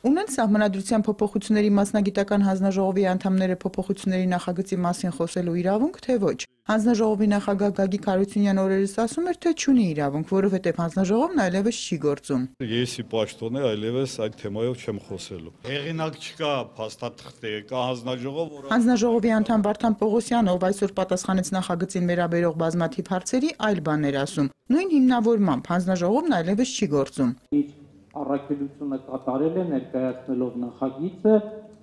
Ունեն սահմանադրության փոփոխությունների մասնագիտական հանձնաժողովի անդամները փոփոխությունների նախագծի մասին խոսելու իրավունք, թե ոչ։ Հանձնաժողովի նախագահ Գագիկ Հարությունյան օրերս ասում էր, թե չունի իրավունք, որովհետև հանձնաժողովն այլևս չի գործում։ Եսի պաշտոն է, այլևս այդ թեմայով չեմ խոսելու։ Հեղինակ չկա, փաստաթղթ է, կա հանձնաժողով, որը Հանձնաժողովի անդամ Վարդան Պողոսյանը, ով այսօր պատասխանեց նախագծին վերաբերող բազմաթիվ հարցերի, այլ բաներ ասում։ Նույն հիմնավորմամբ հանձնաժողովն այլևս չի գործում։ իր առաքելությունը կատարել է ներկայացնելով նախագիծը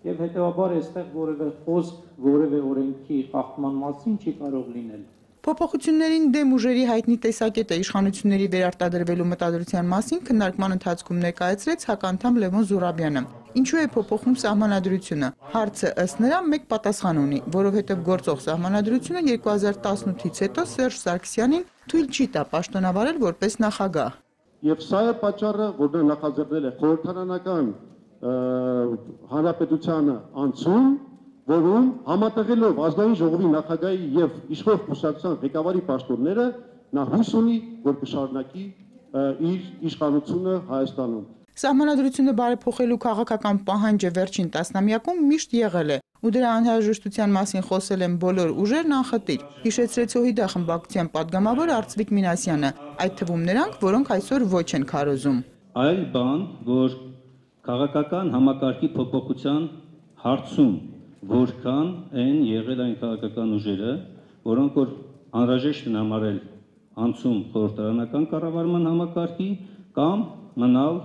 եւ հետեւաբար այստեղ որևէ խոսք որևէ օրենքի խախտման մասին չի կարող լինել։ Փոփոխություններին դեմ ուժերի հայտնի տեսակետը իշխանությունների վերարտադրվելու մտադրության մասին քննարկման ընթացքում ներկայացրեց հականդամ Լևոն Զուրաբյանը։ Ինչու է փոփոխում սահմանադրությունը։ Հարցը ըստ նրա մեկ պատասխան ունի, որովհետև գործող սահմանադրությունը 2018-ից հետո Սերժ Սարգսյանին թույլ չի տա պաշտոնավարել որպես նախագահ։ Եվ սա է պատճառը, որ նա նախաձեռնել է խորհրդարանական ը, հանրապետությանը անցում, որում համատեղելով ազգային ժողովի նախագահի եւ իշխող կուսակցության ղեկավարի պաշտոնները նա հույս ունի, որ կշարունակի իր իշխանությունը Հայաստանում։ Սահմանադրությունը բարեփոխելու քաղաքական պահանջը վերջին տասնամյակում միշտ եղել է ու դրա անհրաժեշտության մասին խոսել են բոլոր ուժերն անխտիր։ Հիշեցրեց ՕՀԻԴ խմբակցության падգամավոր Արծվիկ Մինասյանը, այդ թվում նրանք, որոնք այսօր ոչ են քարոզում։ Այլ բան, որ քաղաքական համակարգի փոփոխության հարցում որքան են եղել այն քաղաքական ուժերը, որոնք որ անհրաժեշտ են համարել անցում խորհրդարանական կառավարման համակարգի կամ մնալ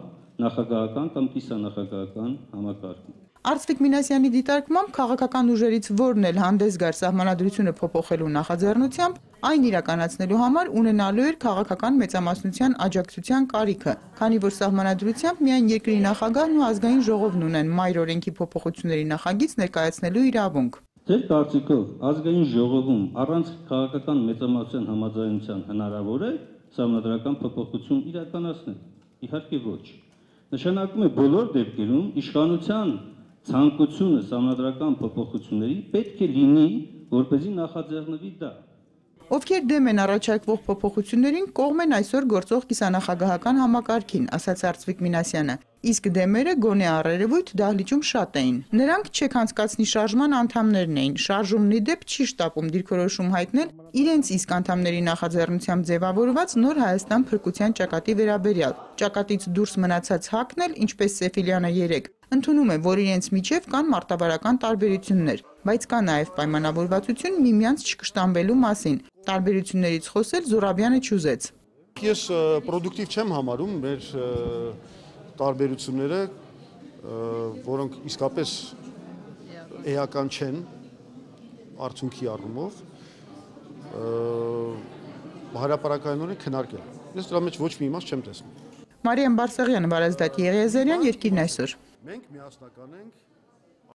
նախագահական կամ կիսանախագահական համակարգում։ Արծվիկ Մինասյանի դիտարկմամբ քաղաքական ուժերից որն էլ հանդես գար սահմանադրությունը փոփոխելու նախաձեռնությամբ, այն իրականացնելու համար ունենալու էր քաղաքական մեծամասնության աջակցության կարիքը, քանի որ սահմանադրությամբ միայն երկրի նախագահն ու ազգային ժողովն ունեն մայր օրենքի փոփոխությունների նախագիծ ներկայացնելու իրավունք։ Ձեր կարծիքով ազգային ժողովում առանց քաղաքական մեծամասնության համաձայնության հնարավոր է համանդրական փոփոխություն իրականացնել։ Իհարկե ոչ։ Նշանակում է բոլոր դեպքերում իշխանության ցանկությունը համանդրական փոփոխությունների պետք է լինի, որպեսզի նախաձեռնվի դա։ Ովքեր դեմ են առաջարկվող փոփոխություններին, կողմ են այսօր գործող կիսանախագահական համակարգին, ասաց Արծվիկ Մինասյանը։ Իսկ դեմերը գոնե առերևույթ դահլիճում շատ էին։ Նրանք չեք անցկացնի շարժման անդամներն էին։ Շարժումն ի դեպ չի շտապում դիրքորոշում հայտնել իրենց իսկ անդամների նախաձեռնությամբ ձևավորված նոր Հայաստան փրկության ճակատի վերաբերյալ։ Ճակատից դուրս մնացած հակն էլ, ինչպես Սեֆիլյանը 3, ընդունում է, որ իրենց միջև կան մարտավարական տարբերություններ, բայց կա նաև պայմանավորվածություն միմյանց չկշտամբելու մասին։ Տարբերություններից խոսել Զուրաբյանը չուզեց։ Ես պրոդուկտիվ չեմ համարում մեր տարբերությունները, որոնք իսկապես էական չեն արդյունքի առումով, ը, հարաբերականորեն քննարկել։ Ես դրա մեջ ոչ մի իմաստ չեմ տեսնում։ Մարիամ Բարսեղյանը, Վարազդատ Եղիազարյան, Երկիրն այսօր։ Մենք միասնական ենք